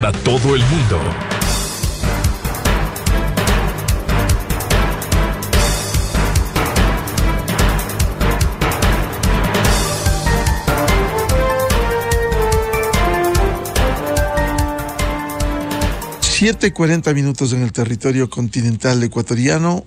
para todo el mundo. Siete cuarenta minutos en el territorio continental ecuatoriano,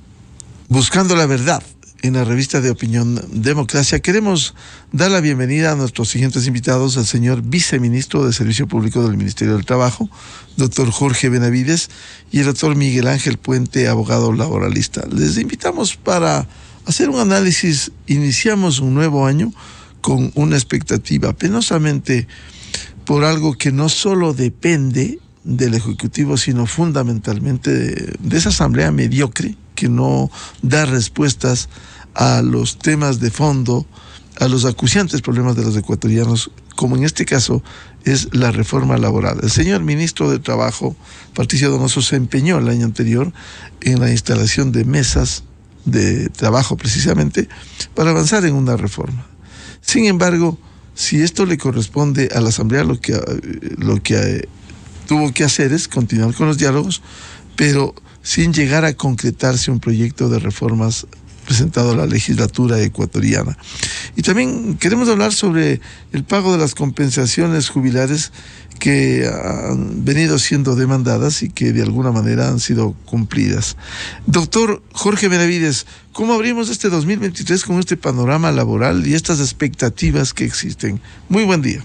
buscando la verdad en la revista de opinión Democracia. Queremos dar la bienvenida a nuestros siguientes invitados, al señor viceministro de Servicio Público del Ministerio del Trabajo, doctor Jorge Benavides, y el doctor Miguel Ángel Puente, abogado laboralista. Les invitamos para hacer un análisis. Iniciamos un nuevo año con una expectativa penosamente por algo que no solo depende del Ejecutivo, sino fundamentalmente de, de esa asamblea mediocre que no da respuestas a los temas de fondo, a los acuciantes problemas de los ecuatorianos, como en este caso es la reforma laboral. El señor ministro de Trabajo, Patricio Donoso, se empeñó el año anterior en la instalación de mesas de trabajo precisamente para avanzar en una reforma. Sin embargo, si esto le corresponde a la Asamblea, lo que, lo que eh, tuvo que hacer es continuar con los diálogos, pero sin llegar a concretarse un proyecto de reformas presentado a la legislatura ecuatoriana. Y también queremos hablar sobre el pago de las compensaciones jubilares que han venido siendo demandadas y que de alguna manera han sido cumplidas. Doctor Jorge Benavides, ¿cómo abrimos este 2023 con este panorama laboral y estas expectativas que existen? Muy buen día.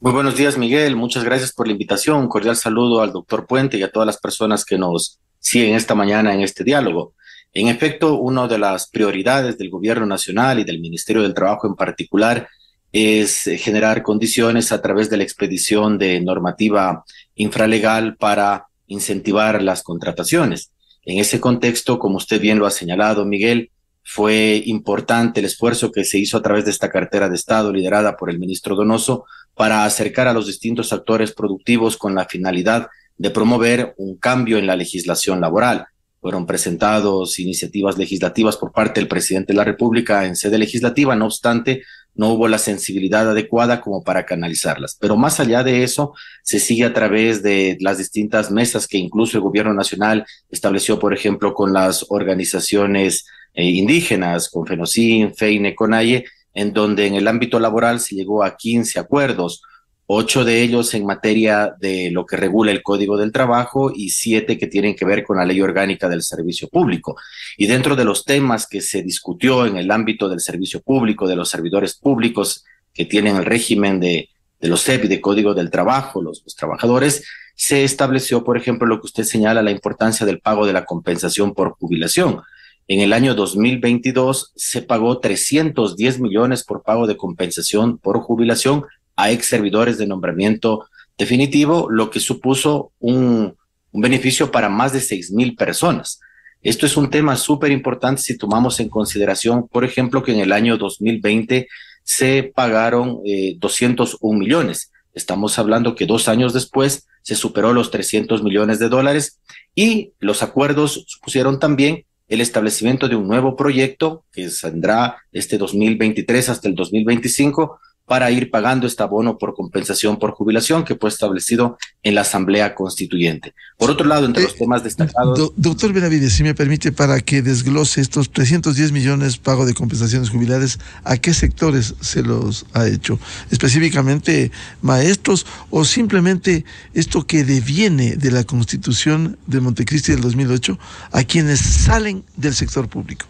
Muy buenos días, Miguel. Muchas gracias por la invitación. Un cordial saludo al doctor Puente y a todas las personas que nos siguen esta mañana en este diálogo. En efecto, una de las prioridades del Gobierno Nacional y del Ministerio del Trabajo en particular es generar condiciones a través de la expedición de normativa infralegal para incentivar las contrataciones. En ese contexto, como usted bien lo ha señalado, Miguel, fue importante el esfuerzo que se hizo a través de esta cartera de Estado liderada por el ministro Donoso para acercar a los distintos actores productivos con la finalidad de promover un cambio en la legislación laboral. Fueron presentados iniciativas legislativas por parte del presidente de la República en sede legislativa, no obstante, no hubo la sensibilidad adecuada como para canalizarlas. Pero más allá de eso, se sigue a través de las distintas mesas que incluso el gobierno nacional estableció, por ejemplo, con las organizaciones eh, indígenas, con FENOCIN, FEINE, CONAIE, en donde en el ámbito laboral se llegó a 15 acuerdos, ocho de ellos en materia de lo que regula el Código del Trabajo y siete que tienen que ver con la ley orgánica del servicio público. Y dentro de los temas que se discutió en el ámbito del servicio público, de los servidores públicos que tienen el régimen de, de los CEP y de Código del Trabajo, los, trabajadores, se estableció, por ejemplo, lo que usted señala, la importancia del pago de la compensación por jubilación en el año 2022 se pagó 310 millones por pago de compensación por jubilación a ex servidores de nombramiento definitivo, lo que supuso un, beneficio para más de 6 mil personas. Esto es un tema súper importante si tomamos en consideración, por ejemplo, que en el año 2020 se pagaron eh, 201 millones. Estamos hablando que dos años después se superó los 300 millones de dólares y los acuerdos supusieron también el establecimiento de un nuevo proyecto que saldrá este 2023 hasta el 2025 para ir pagando este abono por compensación por jubilación que fue establecido en la Asamblea Constituyente. Por otro lado, entre los eh, temas destacados... doctor Benavides, si me permite, para que desglose estos 310 millones pago de compensaciones jubilares, ¿a qué sectores se los ha hecho? ¿Específicamente maestros o simplemente esto que deviene de la Constitución de Montecristi del 2008 a quienes salen del sector público?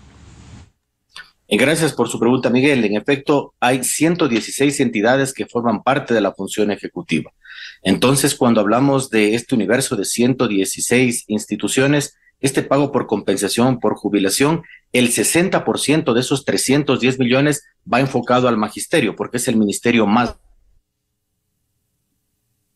Gracias por su pregunta, Miguel. En efecto, hay 116 entidades que forman parte de la función ejecutiva. Entonces, cuando hablamos de este universo de 116 instituciones, este pago por compensación por jubilación, el 60% de esos 310 millones va enfocado al magisterio, porque es el ministerio más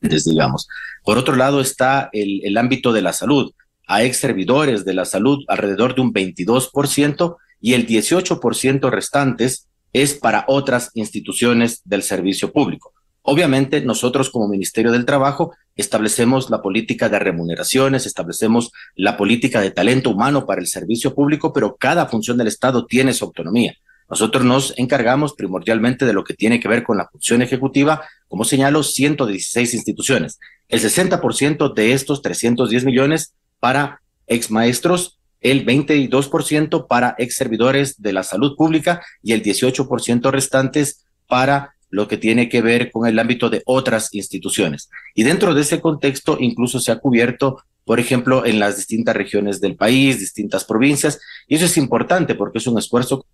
digamos. Por otro lado está el, el ámbito de la salud. A ex servidores de la salud, alrededor de un 22%, y el 18% restantes es para otras instituciones del servicio público. Obviamente, nosotros como Ministerio del Trabajo establecemos la política de remuneraciones, establecemos la política de talento humano para el servicio público, pero cada función del Estado tiene su autonomía. Nosotros nos encargamos primordialmente de lo que tiene que ver con la función ejecutiva, como señalo, 116 instituciones. El 60% de estos 310 millones para ex maestros, el 22% para ex servidores de la salud pública y el 18% restantes para lo que tiene que ver con el ámbito de otras instituciones. Y dentro de ese contexto incluso se ha cubierto, por ejemplo, en las distintas regiones del país, distintas provincias, y eso es importante porque es un esfuerzo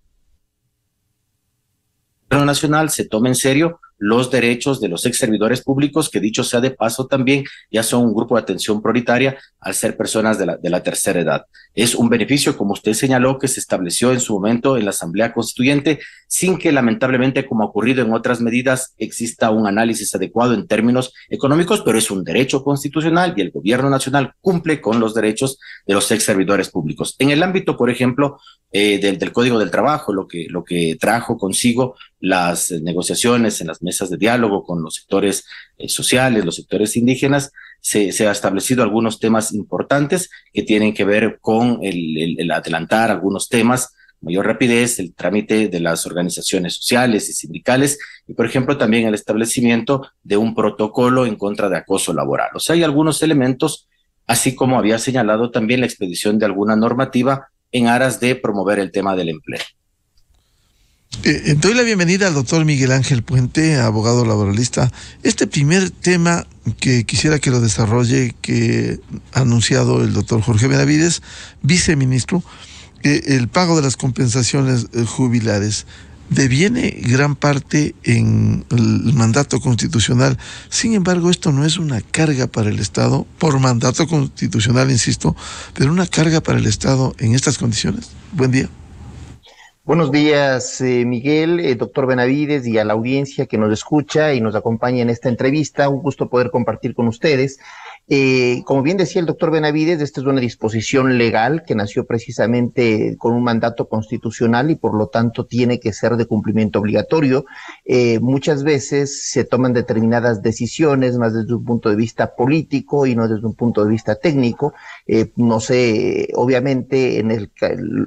nacional se toma en serio los derechos de los ex servidores públicos, que dicho sea de paso también ya son un grupo de atención prioritaria al ser personas de la, de la tercera edad. Es un beneficio, como usted señaló, que se estableció en su momento en la Asamblea Constituyente, sin que lamentablemente, como ha ocurrido en otras medidas, exista un análisis adecuado en términos económicos, pero es un derecho constitucional y el gobierno nacional cumple con los derechos de los ex servidores públicos. En el ámbito, por ejemplo, eh, del, Código del Trabajo, lo que, lo que trajo consigo las negociaciones en las mesas de diálogo con los sectores eh, sociales, los sectores indígenas, se, se ha establecido algunos temas importantes que tienen que ver con el, el, adelantar algunos temas mayor rapidez, el trámite de las organizaciones sociales y sindicales y, por ejemplo, también el establecimiento de un protocolo en contra de acoso laboral. O sea, hay algunos elementos, así como había señalado también la expedición de alguna normativa en aras de promover el tema del empleo. Eh, doy la bienvenida al doctor Miguel Ángel Puente, abogado laboralista. Este primer tema que quisiera que lo desarrolle, que ha anunciado el doctor Jorge Benavides, viceministro, eh, el pago de las compensaciones eh, jubilares deviene gran parte en el mandato constitucional. Sin embargo, esto no es una carga para el Estado, por mandato constitucional, insisto, pero una carga para el Estado en estas condiciones. Buen día. Buenos días, eh, Miguel, eh, doctor Benavides y a la audiencia que nos escucha y nos acompaña en esta entrevista. Un gusto poder compartir con ustedes. Eh, como bien decía el doctor Benavides, esta es una disposición legal que nació precisamente con un mandato constitucional y por lo tanto tiene que ser de cumplimiento obligatorio. Eh, muchas veces se toman determinadas decisiones más desde un punto de vista político y no desde un punto de vista técnico. Eh, no sé, obviamente, en el,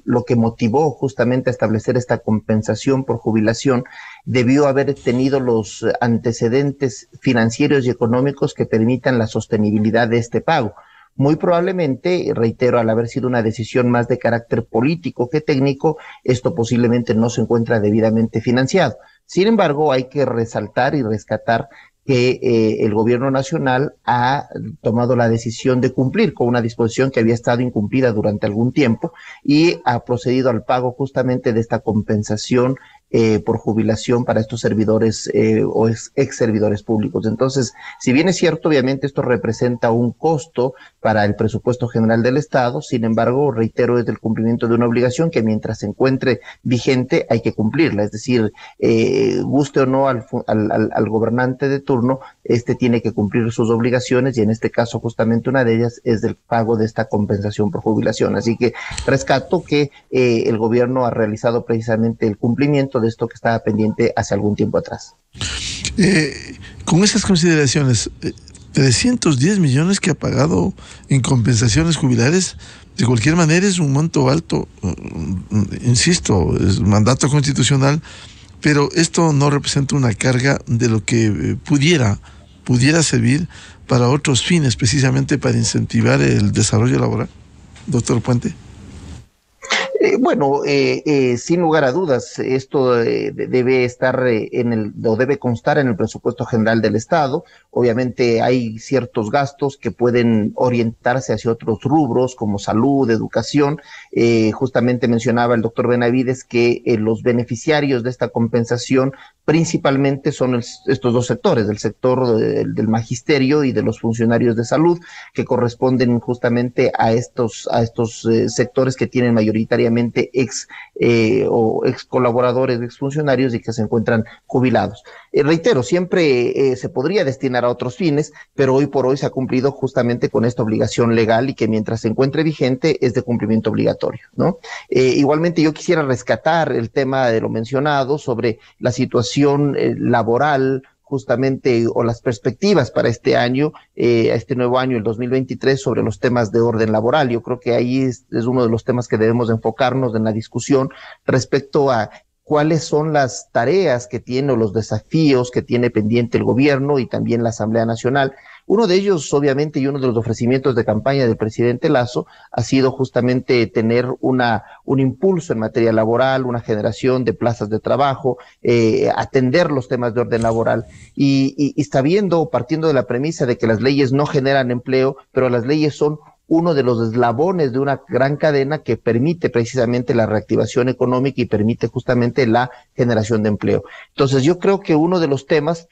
lo que motivó justamente a establecer esta compensación por jubilación debió haber tenido los antecedentes financieros y económicos que permitan la sostenibilidad de este pago. Muy probablemente, reitero, al haber sido una decisión más de carácter político que técnico, esto posiblemente no se encuentra debidamente financiado. Sin embargo, hay que resaltar y rescatar que eh, el gobierno nacional ha tomado la decisión de cumplir con una disposición que había estado incumplida durante algún tiempo y ha procedido al pago justamente de esta compensación eh, por jubilación para estos servidores eh, o ex, servidores públicos. Entonces, si bien es cierto, obviamente esto representa un costo para el presupuesto general del Estado, sin embargo, reitero, es el cumplimiento de una obligación que mientras se encuentre vigente hay que cumplirla. Es decir, eh, guste o no al, al, al gobernante de turno, este tiene que cumplir sus obligaciones y en este caso justamente una de ellas es del pago de esta compensación por jubilación. Así que rescato que eh, el gobierno ha realizado precisamente el cumplimiento de esto que estaba pendiente hace algún tiempo atrás. Eh, con esas consideraciones, 310 eh, millones que ha pagado en compensaciones jubilares, de cualquier manera es un monto alto, mm, insisto, es mandato constitucional, pero esto no representa una carga de lo que eh, pudiera, pudiera servir para otros fines, precisamente para incentivar el desarrollo laboral. Doctor Puente. Eh, bueno, eh, eh, sin lugar a dudas, esto debe estar en el, o debe constar en el presupuesto general del Estado. Obviamente hay ciertos gastos que pueden orientarse hacia otros rubros como salud, educación. justamente mencionaba el doctor Benavides que los beneficiarios de esta compensación principalmente son estos dos sectores, del sector del magisterio y de los funcionarios de salud, que corresponden justamente a estos, a estos sectores que tienen mayoritariamente ex eh, o ex colaboradores, ex funcionarios y que se encuentran jubilados. Eh, reitero, siempre eh, se podría destinar a otros fines, pero hoy por hoy se ha cumplido justamente con esta obligación legal y que mientras se encuentre vigente es de cumplimiento obligatorio, ¿no? igualmente yo quisiera rescatar el tema de lo mencionado sobre la situación laboral justamente o las perspectivas para este año, eh, este nuevo año, el 2023, sobre los temas de orden laboral. Yo creo que ahí es, es uno de los temas que debemos enfocarnos en la discusión respecto a cuáles son las tareas que tiene o los desafíos que tiene pendiente el gobierno y también la Asamblea Nacional. Uno de ellos, obviamente, y uno de los ofrecimientos de campaña del presidente Lazo ha sido justamente tener una, un impulso en materia laboral, una generación de plazas de trabajo, eh, atender los temas de orden laboral y, y, y está viendo, partiendo de la premisa de que las leyes no generan empleo, pero las leyes son uno de los eslabones de una gran cadena que permite precisamente la reactivación económica y permite justamente la generación de empleo. Entonces yo creo que uno de los temas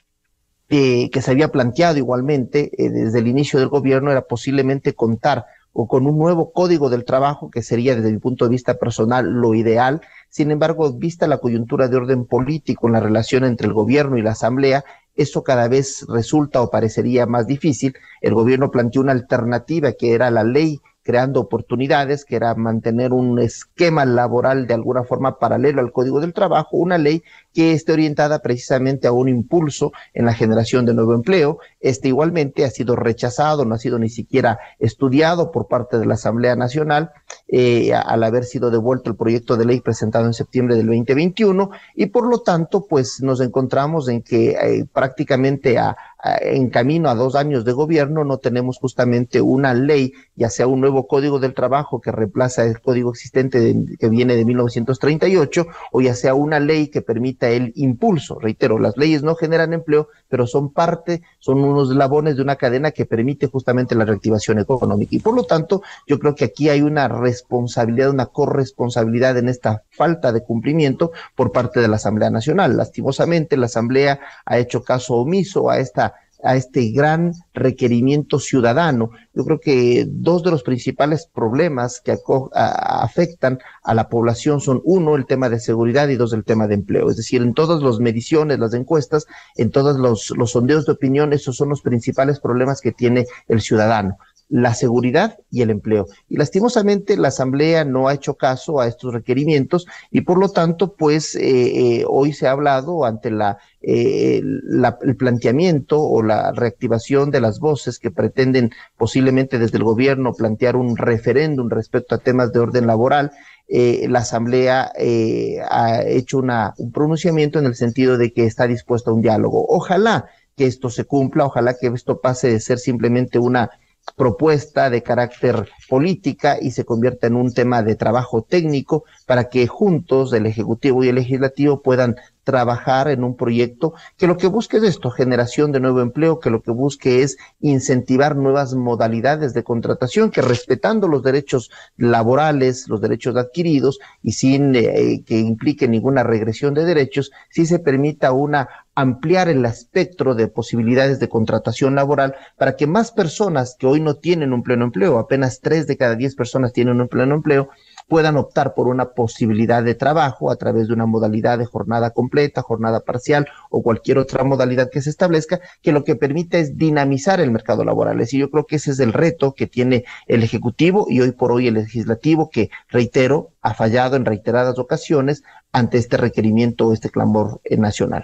eh, que se había planteado igualmente eh, desde el inicio del gobierno era posiblemente contar o con un nuevo código del trabajo, que sería desde mi punto de vista personal lo ideal. Sin embargo, vista la coyuntura de orden político en la relación entre el gobierno y la asamblea, eso cada vez resulta o parecería más difícil. El gobierno planteó una alternativa que era la ley creando oportunidades, que era mantener un esquema laboral de alguna forma paralelo al Código del Trabajo, una ley que esté orientada precisamente a un impulso en la generación de nuevo empleo. Este igualmente ha sido rechazado, no ha sido ni siquiera estudiado por parte de la Asamblea Nacional eh, al haber sido devuelto el proyecto de ley presentado en septiembre del 2021 y por lo tanto pues nos encontramos en que eh, prácticamente a, en camino a dos años de gobierno no tenemos justamente una ley, ya sea un nuevo código del trabajo que reemplaza el código existente que viene de 1938 o ya sea una ley que permita el impulso. Reitero, las leyes no generan empleo, pero son parte, son unos eslabones de una cadena que permite justamente la reactivación económica. Y por lo tanto, yo creo que aquí hay una responsabilidad, una corresponsabilidad en esta falta de cumplimiento por parte de la Asamblea Nacional. Lastimosamente, la Asamblea ha hecho caso omiso a esta a este gran requerimiento ciudadano. Yo creo que dos de los principales problemas que afectan a la población son uno, el tema de seguridad y dos, el tema de empleo. Es decir, en todas las mediciones, las encuestas, en todos los, los sondeos de opinión, esos son los principales problemas que tiene el ciudadano la seguridad y el empleo. Y lastimosamente la Asamblea no ha hecho caso a estos requerimientos y por lo tanto, pues eh, eh, hoy se ha hablado ante la, eh, la, el planteamiento o la reactivación de las voces que pretenden posiblemente desde el gobierno plantear un referéndum respecto a temas de orden laboral. Eh, la Asamblea eh, ha hecho una, un pronunciamiento en el sentido de que está dispuesta a un diálogo. Ojalá que esto se cumpla, ojalá que esto pase de ser simplemente una propuesta de carácter política y se convierta en un tema de trabajo técnico para que juntos el Ejecutivo y el Legislativo puedan trabajar en un proyecto que lo que busque es esto, generación de nuevo empleo, que lo que busque es incentivar nuevas modalidades de contratación, que respetando los derechos laborales, los derechos adquiridos y sin eh, que implique ninguna regresión de derechos, sí se permita una ampliar el espectro de posibilidades de contratación laboral para que más personas que hoy no tienen un pleno empleo, apenas tres de cada diez personas tienen un pleno empleo, puedan optar por una posibilidad de trabajo a través de una modalidad de jornada completa, jornada parcial o cualquier otra modalidad que se establezca, que lo que permite es dinamizar el mercado laboral. Y yo creo que ese es el reto que tiene el Ejecutivo y hoy por hoy el Legislativo, que reitero, ha fallado en reiteradas ocasiones ante este requerimiento, este clamor nacional.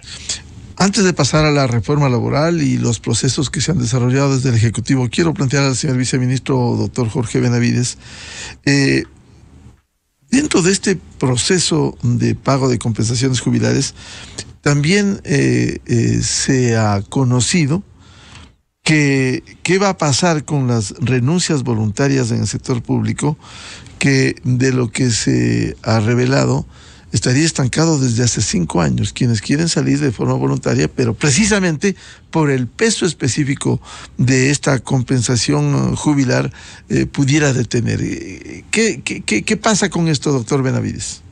Antes de pasar a la reforma laboral y los procesos que se han desarrollado desde el Ejecutivo, quiero plantear al señor viceministro, doctor Jorge Benavides, eh, Dentro de este proceso de pago de compensaciones jubilares, también eh, eh, se ha conocido que qué va a pasar con las renuncias voluntarias en el sector público, que de lo que se ha revelado, estaría estancado desde hace cinco años. Quienes quieren salir de forma voluntaria, pero precisamente por el peso específico de esta compensación uh, jubilar, eh, pudiera detener. Eh, ¿Qué, qué, qué, pasa con esto, doctor Benavides?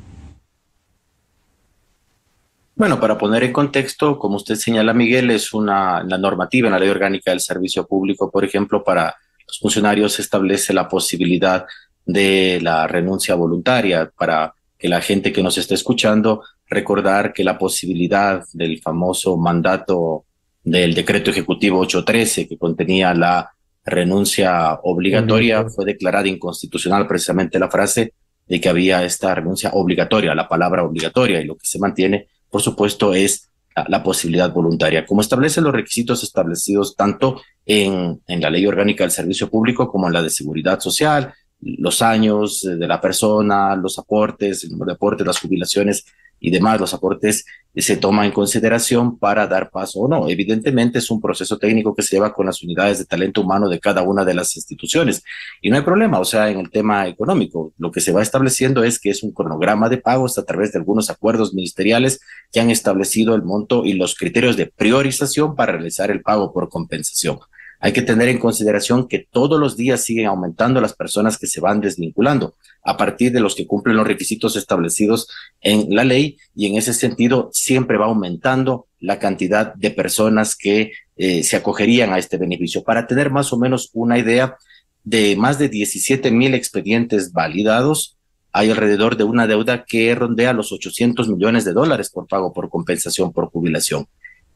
Bueno, para poner en contexto, como usted señala, Miguel, es una la normativa en la ley orgánica del servicio público, por ejemplo, para los funcionarios establece la posibilidad de la renuncia voluntaria para que la gente que nos está escuchando recordar que la posibilidad del famoso mandato del decreto ejecutivo 813 que contenía la renuncia obligatoria fue declarada inconstitucional precisamente la frase de que había esta renuncia obligatoria, la palabra obligatoria, y lo que se mantiene, por supuesto, es la, posibilidad voluntaria, como establecen los requisitos establecidos tanto en, en la ley orgánica del servicio público como en la de seguridad social los años de la persona, los aportes, el número de aportes, las jubilaciones y demás, los aportes se toman en consideración para dar paso o no. Evidentemente es un proceso técnico que se lleva con las unidades de talento humano de cada una de las instituciones y no hay problema, o sea, en el tema económico, lo que se va estableciendo es que es un cronograma de pagos a través de algunos acuerdos ministeriales que han establecido el monto y los criterios de priorización para realizar el pago por compensación. Hay que tener en consideración que todos los días siguen aumentando las personas que se van desvinculando a partir de los que cumplen los requisitos establecidos en la ley y en ese sentido siempre va aumentando la cantidad de personas que eh, se acogerían a este beneficio. Para tener más o menos una idea de más de 17 mil expedientes validados, hay alrededor de una deuda que rondea los 800 millones de dólares por pago por compensación por jubilación.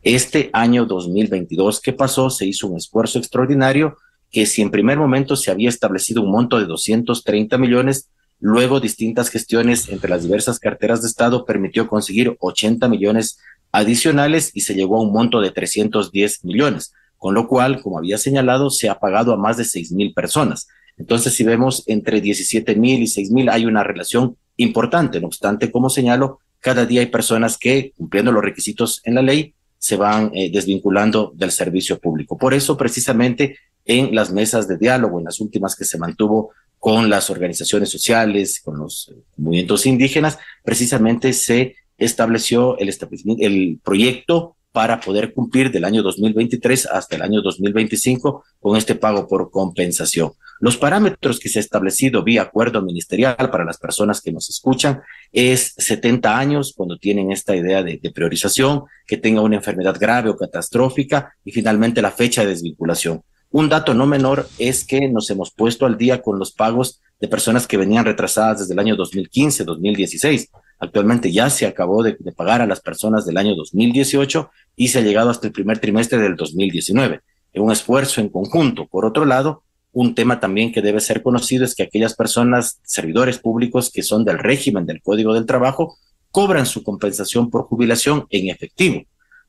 Este año 2022 que pasó se hizo un esfuerzo extraordinario que si en primer momento se había establecido un monto de 230 millones, luego distintas gestiones entre las diversas carteras de Estado permitió conseguir 80 millones adicionales y se llegó a un monto de 310 millones, con lo cual, como había señalado, se ha pagado a más de 6 mil personas. Entonces, si vemos entre 17 mil y 6 mil, hay una relación importante. No obstante, como señalo, cada día hay personas que, cumpliendo los requisitos en la ley, se van eh, desvinculando del servicio público. Por eso, precisamente, en las mesas de diálogo, en las últimas que se mantuvo con las organizaciones sociales, con los eh, movimientos indígenas, precisamente se estableció el, el proyecto para poder cumplir del año 2023 hasta el año 2025 con este pago por compensación. Los parámetros que se ha establecido vía acuerdo ministerial para las personas que nos escuchan es 70 años cuando tienen esta idea de, de priorización, que tenga una enfermedad grave o catastrófica y finalmente la fecha de desvinculación. Un dato no menor es que nos hemos puesto al día con los pagos de personas que venían retrasadas desde el año 2015, 2016. Actualmente ya se acabó de, pagar a las personas del año 2018 y se ha llegado hasta el primer trimestre del 2019. Es un esfuerzo en conjunto. Por otro lado, un tema también que debe ser conocido es que aquellas personas, servidores públicos que son del régimen del Código del Trabajo, cobran su compensación por jubilación en efectivo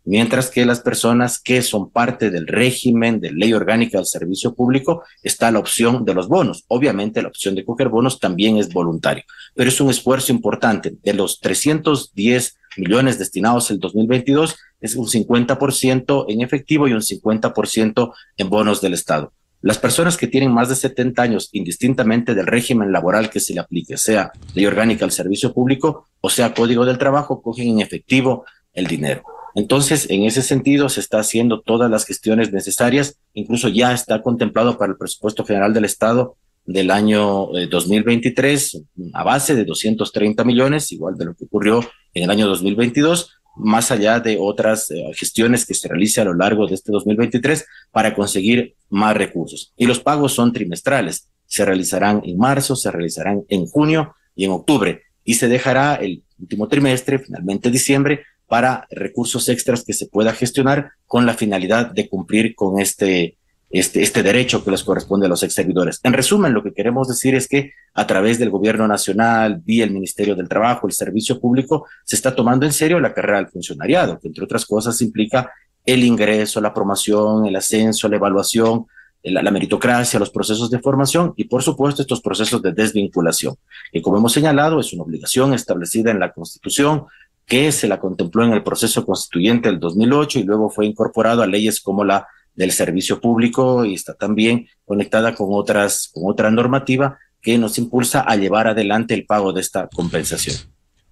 mientras que las personas que son parte del régimen de ley orgánica del servicio público está la opción de los bonos. Obviamente la opción de coger bonos también es voluntario, pero es un esfuerzo importante. De los 310 millones destinados el 2022, es un 50% en efectivo y un 50% en bonos del Estado. Las personas que tienen más de 70 años, indistintamente del régimen laboral que se le aplique, sea ley orgánica al servicio público o sea código del trabajo, cogen en efectivo el dinero. Entonces, en ese sentido, se está haciendo todas las gestiones necesarias, incluso ya está contemplado para el presupuesto general del Estado del año 2023 eh, a base de 230 millones, igual de lo que ocurrió en el año 2022, más allá de otras eh, gestiones que se realizan a lo largo de este 2023 para conseguir más recursos. Y los pagos son trimestrales, se realizarán en marzo, se realizarán en junio y en octubre, y se dejará el último trimestre, finalmente diciembre, para recursos extras que se pueda gestionar con la finalidad de cumplir con este, este, este derecho que les corresponde a los ex. En resumen, lo que queremos decir es que a través del gobierno nacional, vía el Ministerio del Trabajo, el servicio público, se está tomando en serio la carrera del funcionariado, que entre otras cosas implica el ingreso, la promoción, el ascenso, la evaluación, la, la, meritocracia, los procesos de formación y, por supuesto, estos procesos de desvinculación, que como hemos señalado es una obligación establecida en la Constitución, que se la contempló en el proceso constituyente del 2008 y luego fue incorporado a leyes como la del servicio público y está también conectada con otras, con otra normativa que nos impulsa a llevar adelante el pago de esta compensación.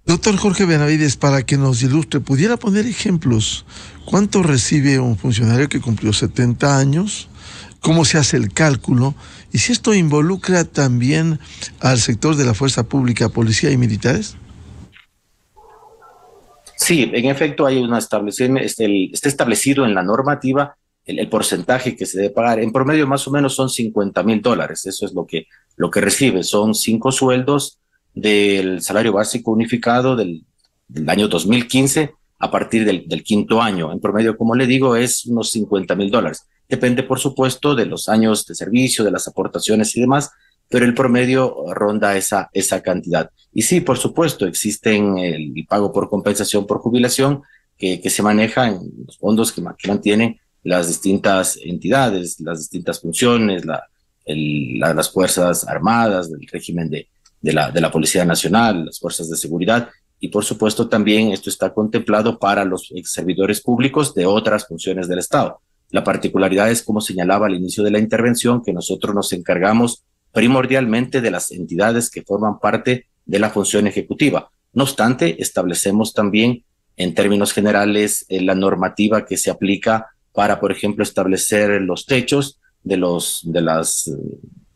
Doctor Jorge Benavides, para que nos ilustre, ¿pudiera poner ejemplos? ¿Cuánto recibe un funcionario que cumplió 70 años? ¿Cómo se hace el cálculo? Y si esto involucra también al sector de la fuerza pública, policía y militares? Sí, en efecto hay una este, está establecido en la normativa el, porcentaje que se debe pagar. En promedio más o menos son 50 mil dólares. Eso es lo que, lo que recibe. Son cinco sueldos del salario básico unificado del, del año 2015 a partir del, del, quinto año. En promedio, como le digo, es unos 50 mil dólares. Depende, por supuesto, de los años de servicio, de las aportaciones y demás, pero el promedio ronda esa, esa cantidad. Y sí, por supuesto, existen el, pago por compensación por jubilación que, que se maneja en los fondos que, que, mantienen las distintas entidades, las distintas funciones, la, el, las Fuerzas Armadas, del régimen de, de, la, de la Policía Nacional, las Fuerzas de Seguridad, y por supuesto también esto está contemplado para los servidores públicos de otras funciones del Estado. La particularidad es, como señalaba al inicio de la intervención, que nosotros nos encargamos primordialmente de las entidades que forman parte de la función ejecutiva. No obstante, establecemos también en términos generales eh, la normativa que se aplica para, por ejemplo, establecer los techos de los de las, eh,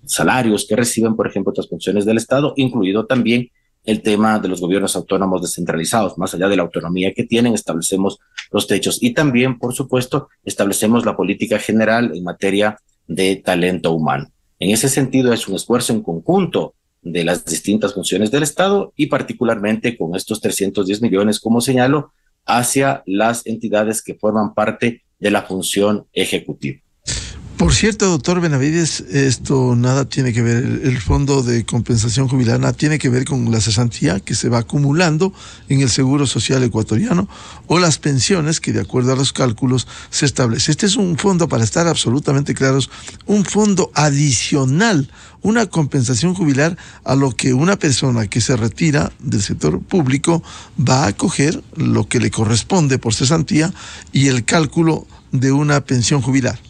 salarios que reciben, por ejemplo, otras funciones del Estado, incluido también el tema de los gobiernos autónomos descentralizados. Más allá de la autonomía que tienen, establecemos los techos y también, por supuesto, establecemos la política general en materia de talento humano. En ese sentido, es un esfuerzo en conjunto de las distintas funciones del Estado y particularmente con estos 310 millones, como señalo, hacia las entidades que forman parte de la función ejecutiva. Por cierto, doctor Benavides, esto nada tiene que ver, el fondo de compensación jubilar nada tiene que ver con la cesantía que se va acumulando en el Seguro Social ecuatoriano o las pensiones que de acuerdo a los cálculos se establece. Este es un fondo, para estar absolutamente claros, un fondo adicional, una compensación jubilar a lo que una persona que se retira del sector público va a coger lo que le corresponde por cesantía y el cálculo de una pensión jubilar.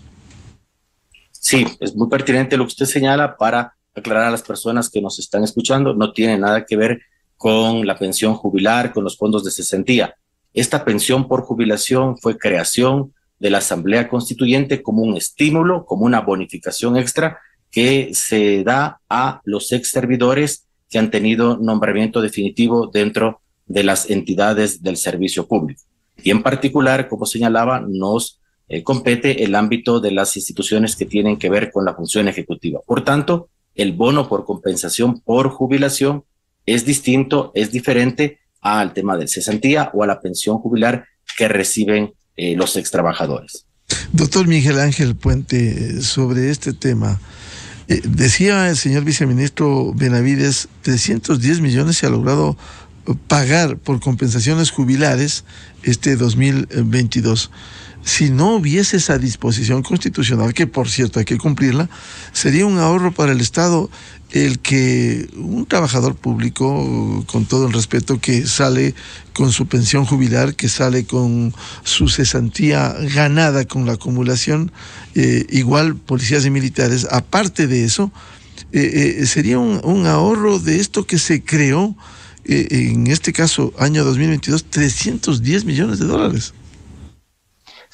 Sí, es muy pertinente lo que usted señala para aclarar a las personas que nos están escuchando. No tiene nada que ver con la pensión jubilar, con los fondos de cesantía. Esta pensión por jubilación fue creación de la Asamblea Constituyente como un estímulo, como una bonificación extra que se da a los ex servidores que han tenido nombramiento definitivo dentro de las entidades del servicio público. Y en particular, como señalaba, nos eh, compete el ámbito de las instituciones que tienen que ver con la función ejecutiva. Por tanto, el bono por compensación por jubilación es distinto, es diferente al tema del cesantía o a la pensión jubilar que reciben eh, los ex trabajadores. Doctor Miguel Ángel Puente, sobre este tema, eh, decía el señor viceministro Benavides, 310 millones se ha logrado pagar por compensaciones jubilares este 2022 si no hubiese esa disposición constitucional, que por cierto hay que cumplirla, sería un ahorro para el Estado el que un trabajador público, con todo el respeto, que sale con su pensión jubilar, que sale con su cesantía ganada con la acumulación, eh, igual policías y militares, aparte de eso, eh, eh, sería un, un, ahorro de esto que se creó, en este caso, año 2022, 310 millones de dólares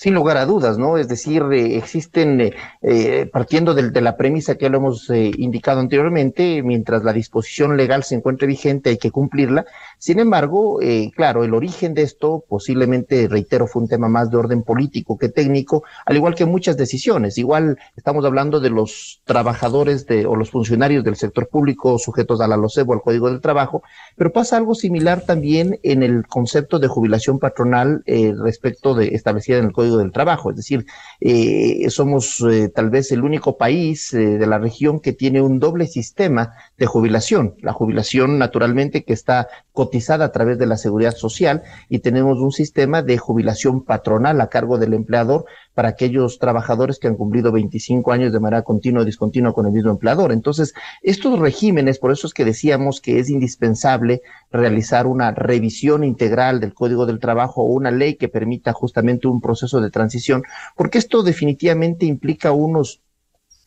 sin lugar a dudas, ¿no? Es decir, eh, existen, eh, eh, partiendo de, la premisa que lo hemos indicado anteriormente, mientras la disposición legal se encuentre vigente, hay que cumplirla. Sin embargo, claro, el origen de esto posiblemente, reitero, fue un tema más de orden político que técnico, al igual que muchas decisiones. Igual estamos hablando de los trabajadores de, o los funcionarios del sector público sujetos a la LOCEB o al Código del Trabajo, pero pasa algo similar también en el concepto de jubilación patronal respecto de establecida en el Código del Trabajo. Es decir, eh, somos eh, tal vez el único país eh, de la región que tiene un doble sistema de jubilación. La jubilación, naturalmente, que está cotizada a través de la seguridad social y tenemos un sistema de jubilación patronal a cargo del empleador para aquellos trabajadores que han cumplido 25 años de manera continua o discontinua con el mismo empleador. Entonces, estos regímenes, por eso es que decíamos que es indispensable realizar una revisión integral del Código del Trabajo o una ley que permita justamente un proceso de transición, porque esto definitivamente implica unos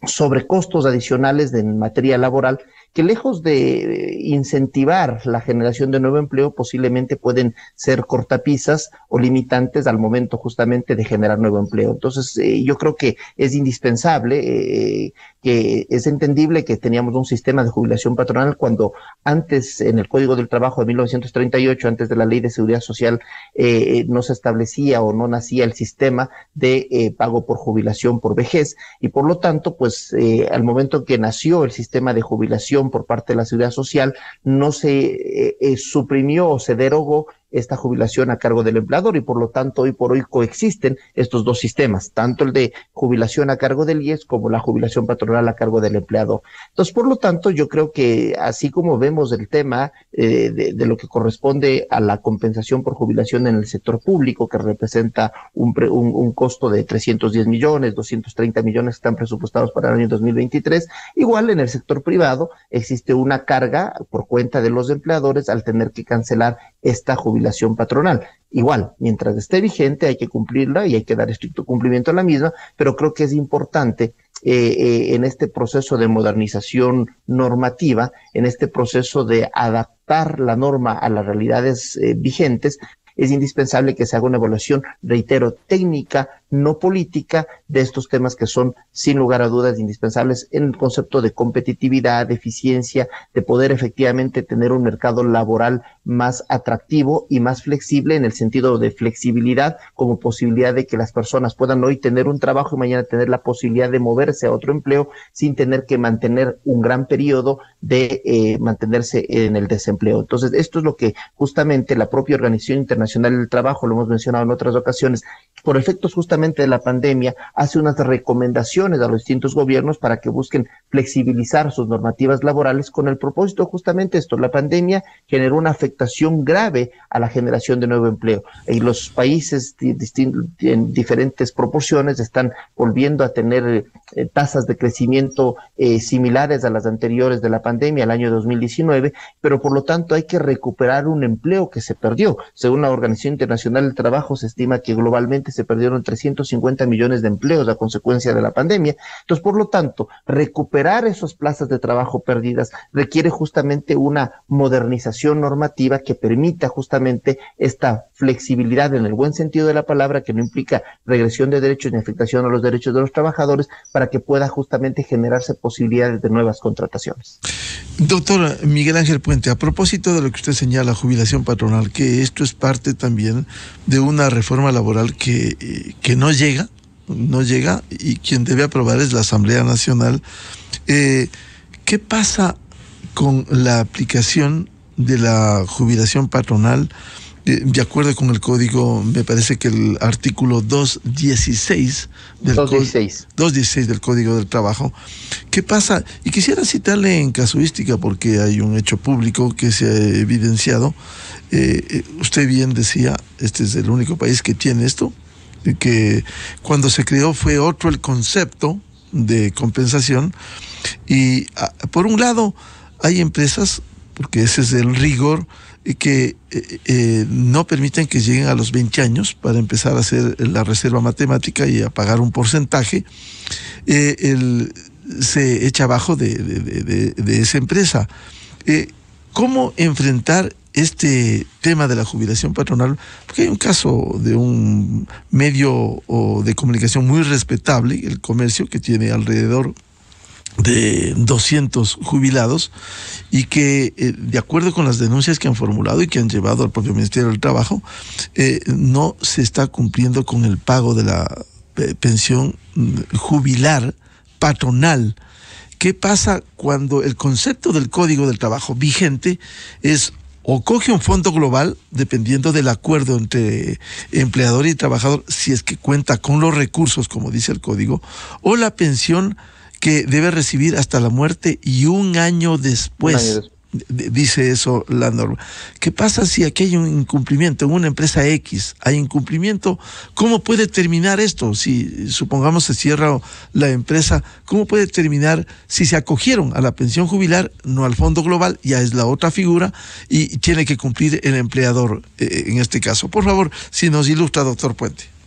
sobrecostos adicionales en materia laboral que lejos de incentivar la generación de nuevo empleo, posiblemente pueden ser cortapisas o limitantes al momento justamente de generar nuevo empleo. Entonces, eh, yo creo que es indispensable, eh, que es entendible que teníamos un sistema de jubilación patronal cuando antes, en el Código del Trabajo de 1938, antes de la Ley de Seguridad Social, eh, no se establecía o no nacía el sistema de pago por jubilación por vejez y por lo tanto, pues al momento que nació el sistema de jubilación por parte de la Seguridad Social, no se eh, eh, suprimió o se derogó esta jubilación a cargo del empleador y por lo tanto hoy por hoy coexisten estos dos sistemas, tanto el de jubilación a cargo del IES como la jubilación patronal a cargo del empleador. Entonces, por lo tanto, yo creo que así como vemos el tema eh, de, lo que corresponde a la compensación por jubilación en el sector público, que representa un, un, costo de 310 millones, 230 millones que están presupuestados para el año 2023, igual en el sector privado existe una carga por cuenta de los empleadores al tener que cancelar esta jubilación patronal. Igual, mientras esté vigente hay que cumplirla y hay que dar estricto cumplimiento a la misma, pero creo que es importante eh, eh, en este proceso de modernización normativa, en este proceso de adaptar la norma a las realidades eh, vigentes, es indispensable que se haga una evaluación, reitero, técnica, no política de estos temas que son sin lugar a dudas indispensables en el concepto de competitividad, de eficiencia, de poder efectivamente tener un mercado laboral más atractivo y más flexible en el sentido de flexibilidad como posibilidad de que las personas puedan hoy tener un trabajo y mañana tener la posibilidad de moverse a otro empleo sin tener que mantener un gran periodo de eh, mantenerse en el desempleo. Entonces, esto es lo que justamente la propia Organización Internacional del Trabajo, lo hemos mencionado en otras ocasiones, por efectos justamente de la pandemia, hace unas recomendaciones a los distintos gobiernos para que busquen flexibilizar sus normativas laborales con el propósito justamente esto. La pandemia generó una afectación grave a la generación de nuevo empleo. Y los países en diferentes proporciones están volviendo a tener eh, tasas de crecimiento eh, similares a las anteriores de la pandemia, el año 2019, pero por lo tanto hay que recuperar un empleo que se perdió. Según la Organización Internacional del Trabajo, se estima que globalmente se perdieron 350 millones de empleos a consecuencia de la pandemia. Entonces, por lo tanto, recuperar esas plazas de trabajo perdidas requiere justamente una modernización normativa que permita justamente esta flexibilidad en el buen sentido de la palabra, que no implica regresión de derechos ni afectación a los derechos de los trabajadores, para que pueda justamente generarse posibilidades de nuevas contrataciones. Doctor Miguel Ángel Puente, a propósito de lo que usted señala, jubilación patronal, que esto es parte también de una reforma laboral que que, no llega, no llega, y quien debe aprobar es la Asamblea Nacional. Eh, ¿Qué pasa con la aplicación de la jubilación patronal? de acuerdo con el código, me parece que el artículo 216 del, 216. del Código del Trabajo. ¿Qué pasa? Y quisiera citarle en casuística porque hay un hecho público que se ha evidenciado. Eh, eh, usted bien decía, este es el único país que tiene esto, que cuando se creó fue otro el concepto de compensación. Y ah, por un lado, hay empresas, porque ese es el rigor, que eh, eh, no permiten que lleguen a los 20 años para empezar a hacer la reserva matemática y a pagar un porcentaje, eh, se echa abajo de, esa empresa. ¿Cómo enfrentar este tema de la jubilación patronal? Porque hay un caso de un medio de comunicación muy respetable, el comercio, que tiene alrededor de 200 jubilados y que eh, de acuerdo con las denuncias que han formulado y que han llevado al propio Ministerio del Trabajo, eh, no se está cumpliendo con el pago de la eh, pensión mm, jubilar patronal. ¿Qué pasa cuando el concepto del Código del Trabajo vigente es o coge un fondo global, dependiendo del acuerdo entre empleador y trabajador, si es que cuenta con los recursos, como dice el código, o la pensión que debe recibir hasta la muerte y un año después. Dice eso la norma. ¿Qué pasa si aquí hay un incumplimiento en una empresa X? Hay incumplimiento. ¿Cómo puede terminar esto? Si supongamos se cierra la empresa, ¿cómo puede terminar si se acogieron a la pensión jubilar, no al fondo global? Ya es la otra figura y tiene que cumplir el empleador eh, en este caso. Por favor, si nos ilustra, doctor Puente.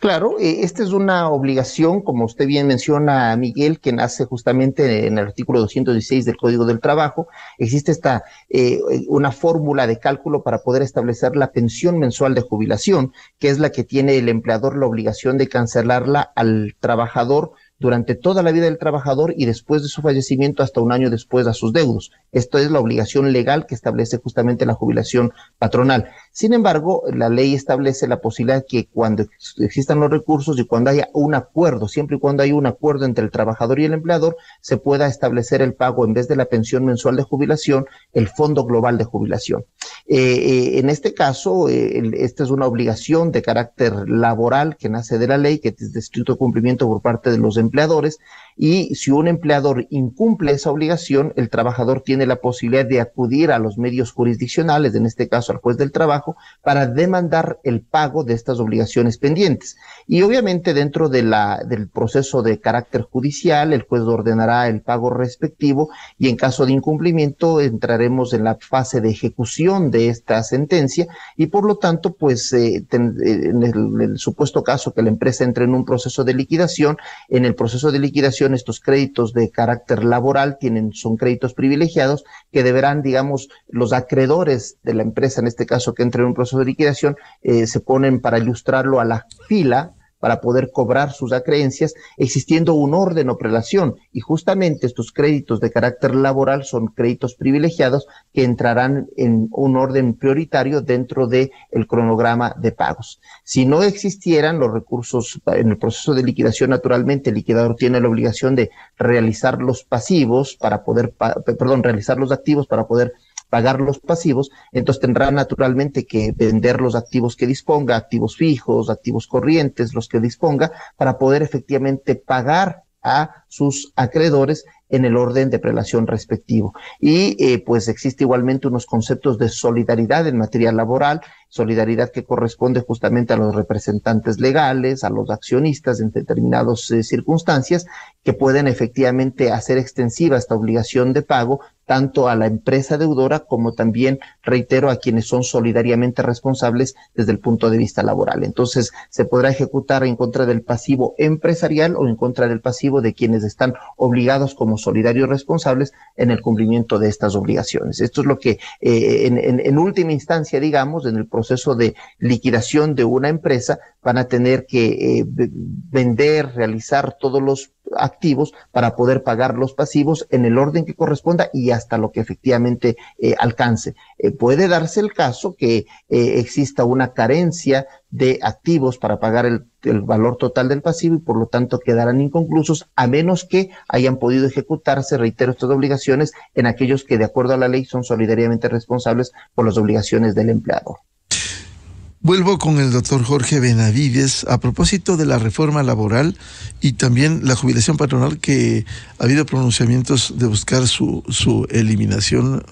Claro, eh, esta es una obligación, como usted bien menciona, Miguel, que nace justamente en el artículo 216 del Código del Trabajo. Existe esta eh, una fórmula de cálculo para poder establecer la pensión mensual de jubilación, que es la que tiene el empleador la obligación de cancelarla al trabajador durante toda la vida del trabajador y después de su fallecimiento hasta un año después a sus deudos. Esto es la obligación legal que establece justamente la jubilación patronal. Sin embargo, la ley establece la posibilidad que cuando existan los recursos y cuando haya un acuerdo, siempre y cuando haya un acuerdo entre el trabajador y el empleador, se pueda establecer el pago en vez de la pensión mensual de jubilación, el fondo global de jubilación. Eh, eh, en este caso, eh, esta es una obligación de carácter laboral que nace de la ley, que es de estricto cumplimiento por parte de los empleadores, y si un empleador incumple esa obligación, el trabajador tiene la posibilidad de acudir a los medios jurisdiccionales, en este caso al juez del trabajo, para demandar el pago de estas obligaciones pendientes. Y obviamente dentro del proceso de carácter judicial, el juez ordenará el pago respectivo y en caso de incumplimiento entraremos en la fase de ejecución de esta sentencia y por lo tanto, pues eh, en el supuesto caso que la empresa entre en un proceso de liquidación, en el proceso de liquidación estos créditos de carácter laboral tienen, son créditos privilegiados que deberán, digamos, los acreedores de la empresa, en este caso que en un proceso de liquidación, eh, se ponen para ilustrarlo a la fila para poder cobrar sus acreencias, existiendo un orden o prelación. Y justamente estos créditos de carácter laboral son créditos privilegiados que entrarán en un orden prioritario dentro del el cronograma de pagos. Si no existieran los recursos en el proceso de liquidación, naturalmente el liquidador tiene la obligación de realizar los pasivos para poder, perdón, realizar los activos para poder pagar los pasivos, entonces tendrá naturalmente que vender los activos que disponga, activos fijos, activos corrientes, los que disponga, para poder efectivamente pagar a sus acreedores en el orden de prelación respectivo. Y eh, pues existe igualmente unos conceptos de solidaridad en materia laboral, solidaridad que corresponde justamente a los representantes legales, a los accionistas en determinadas eh, circunstancias, que pueden efectivamente hacer extensiva esta obligación de pago tanto a la empresa deudora como también, reitero, a quienes son solidariamente responsables desde el punto de vista laboral. Entonces, se podrá ejecutar en contra del pasivo empresarial o en contra del pasivo de quienes están obligados como solidarios responsables en el cumplimiento de estas obligaciones. Esto es lo que, eh, en, última instancia, digamos, en el proceso de liquidación de una empresa, van a tener que eh, vender, realizar todos los activos para poder pagar los pasivos en el orden que corresponda y hasta lo que efectivamente eh, alcance. Eh, puede darse el caso que eh, exista una carencia de activos para pagar el, el, valor total del pasivo y por lo tanto quedarán inconclusos a menos que hayan podido ejecutarse, reitero, estas obligaciones en aquellos que de acuerdo a la ley son solidariamente responsables por las obligaciones del empleador. Vuelvo con el doctor Jorge Benavides a propósito de la reforma laboral y también la jubilación patronal que ha habido pronunciamientos de buscar su, su eliminación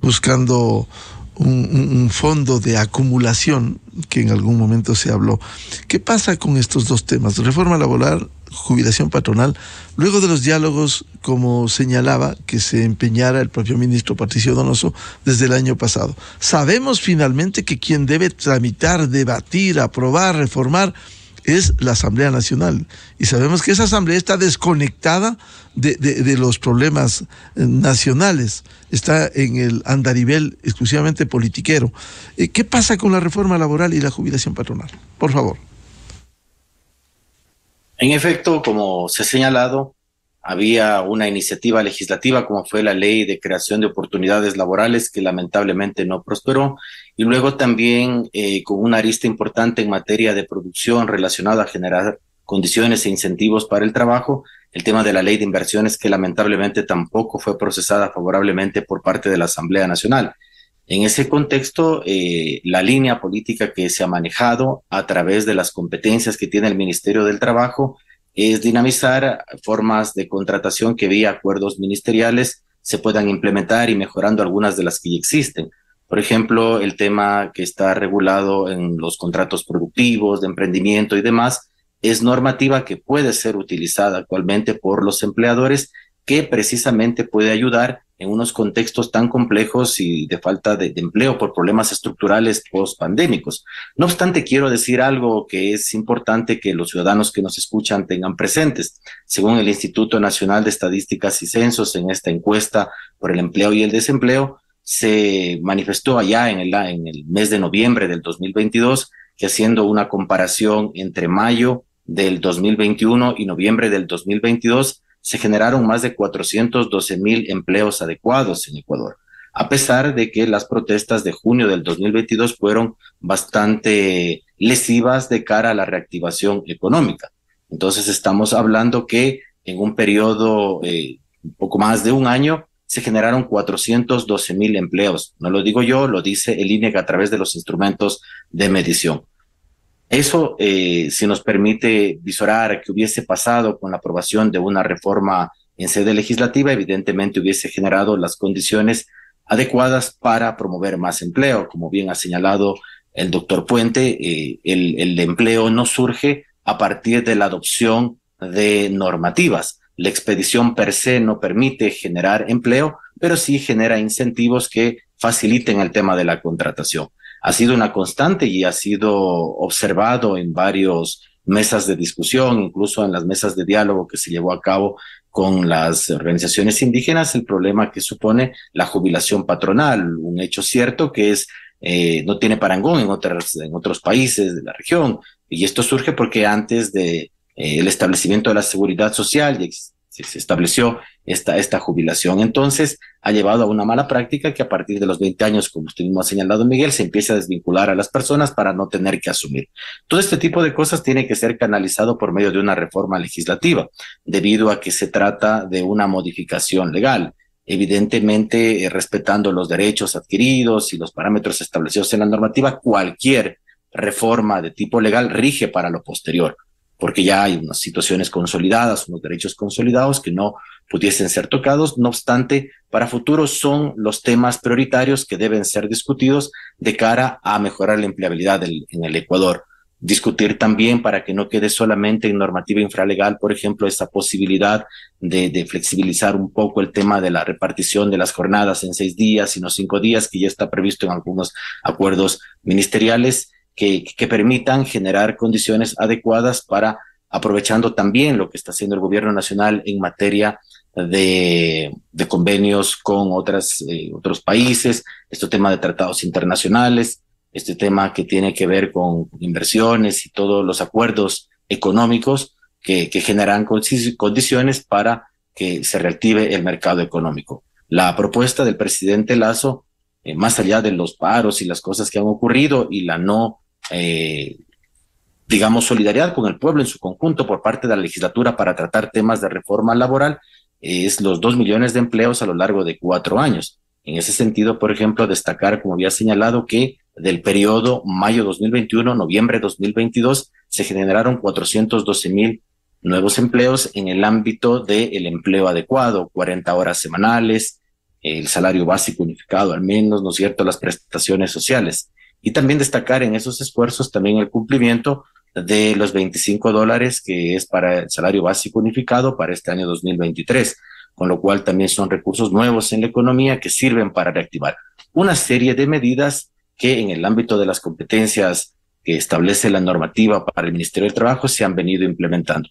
buscando un, fondo de acumulación que en algún momento se habló. ¿Qué pasa con estos dos temas? Reforma laboral, jubilación patronal, luego de los diálogos, como señalaba, que se empeñara el propio ministro Patricio Donoso desde el año pasado. Sabemos finalmente que quien debe tramitar, debatir, aprobar, reformar, es la Asamblea Nacional. Y sabemos que esa Asamblea está desconectada de, de, los problemas eh, nacionales, está en el andarivel exclusivamente politiquero. Eh, ¿Qué pasa con la reforma laboral y la jubilación patronal? Por favor. En efecto, como se ha señalado, había una iniciativa legislativa como fue la ley de creación de oportunidades laborales que lamentablemente no prosperó y luego también eh, con una arista importante en materia de producción relacionada a generar condiciones e incentivos para el trabajo, el tema de la ley de inversiones que lamentablemente tampoco fue procesada favorablemente por parte de la Asamblea Nacional. En ese contexto, eh, la línea política que se ha manejado a través de las competencias que tiene el Ministerio del Trabajo es dinamizar formas de contratación que vía acuerdos ministeriales se puedan implementar y mejorando algunas de las que ya existen. Por ejemplo, el tema que está regulado en los contratos productivos, de emprendimiento y demás, es normativa que puede ser utilizada actualmente por los empleadores que precisamente puede ayudar en unos contextos tan complejos y de falta de, empleo por problemas estructurales post-pandémicos. No obstante, quiero decir algo que es importante que los ciudadanos que nos escuchan tengan presentes. Según el Instituto Nacional de Estadísticas y Censos, en esta encuesta por el empleo y el desempleo, se manifestó allá en el, en el mes de noviembre del 2022 que haciendo una comparación entre mayo del 2021 y noviembre del 2022, se generaron más de 412 mil empleos adecuados en Ecuador. a pesar de que las protestas de junio del 2022 fueron bastante lesivas de cara a la reactivación económica. Entonces estamos hablando que en un periodo eh, poco más de un año se generaron 412 mil empleos. No lo digo yo, lo dice el INEC a través de los instrumentos de medición. Eso, eh, si nos permite visorar que hubiese pasado con la aprobación de una reforma en sede legislativa, evidentemente hubiese generado las condiciones adecuadas para promover más empleo. Como bien ha señalado el doctor Puente, eh, el, el empleo no surge a partir de la adopción de normativas. La expedición per se no permite generar empleo, pero sí genera incentivos que faciliten el tema de la contratación ha sido una constante y ha sido observado en varios mesas de discusión, incluso en las mesas de diálogo que se llevó a cabo con las organizaciones indígenas, el problema que supone la jubilación patronal, un hecho cierto que es eh, no tiene parangón en otras en otros países de la región. Y esto surge porque antes de eh, el establecimiento de la seguridad social se, estableció esta, esta jubilación. Entonces, ha llevado a una mala práctica que a partir de los 20 años, como usted mismo ha señalado, Miguel, se empieza a desvincular a las personas para no tener que asumir. Todo este tipo de cosas tiene que ser canalizado por medio de una reforma legislativa, debido a que se trata de una modificación legal evidentemente eh, respetando los derechos adquiridos y los parámetros establecidos en la normativa, cualquier reforma de tipo legal rige para lo posterior porque ya hay unas situaciones consolidadas, unos derechos consolidados que no pudiesen ser tocados. No obstante, para futuro son los temas prioritarios que deben ser discutidos de cara a mejorar la empleabilidad en el Ecuador. Discutir también para que no quede solamente en normativa infralegal, por ejemplo, esa posibilidad de, de flexibilizar un poco el tema de la repartición de las jornadas en seis días y no cinco días, que ya está previsto en algunos acuerdos ministeriales que, que permitan generar condiciones adecuadas para aprovechando también lo que está haciendo el gobierno nacional en materia de, de convenios con otras, eh, otros países, este tema de tratados internacionales, este tema que tiene que ver con inversiones y todos los acuerdos económicos que, que generan condiciones para que se reactive el mercado económico. La propuesta del presidente Lazo, eh, más allá de los paros y las cosas que han ocurrido y la no eh, digamos, solidaridad con el pueblo en su conjunto por parte de la legislatura para tratar temas de reforma laboral, es los dos millones de empleos a lo largo de cuatro años. En ese sentido, por ejemplo, destacar, como había señalado, que del periodo mayo 2021, noviembre 2022, se generaron 412 mil nuevos empleos en el ámbito del empleo adecuado, 40 horas semanales, el salario básico unificado al menos, ¿no es cierto?, las prestaciones sociales y también destacar en esos esfuerzos también el cumplimiento de los 25 dólares que es para el salario básico unificado para este año 2023, con lo cual también son recursos nuevos en la economía que sirven para reactivar una serie de medidas que en el ámbito de las competencias que establece la normativa para el Ministerio del Trabajo se han venido implementando.